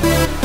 Thank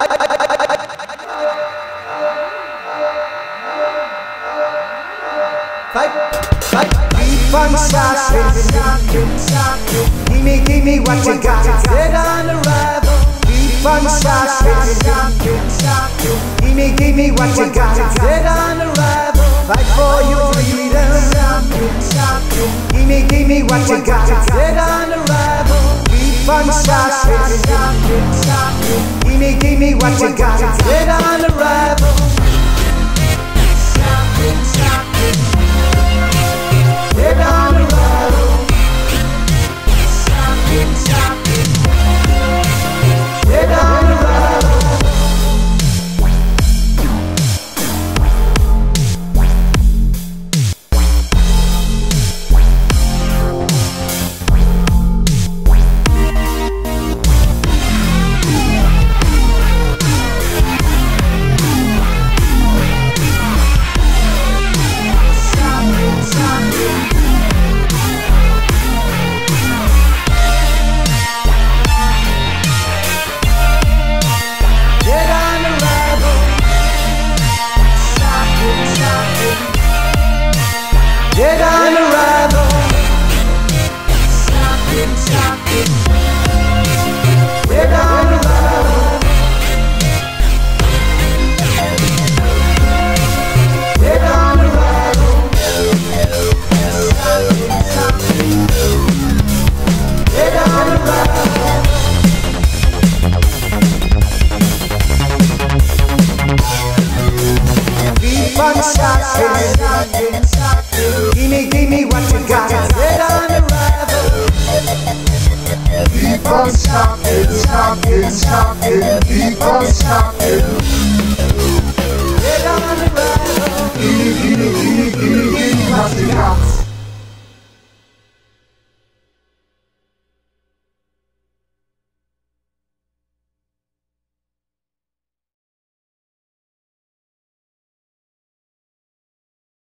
Keep on shopping, give me, give me what you got. Dead on arrival. Keep give me, give me what you got. Dead on arrival. Fight for your freedom. Give me, give me what you got. Dead on arrival. Keep. Gimme, gimme what you got. Dead on arrival.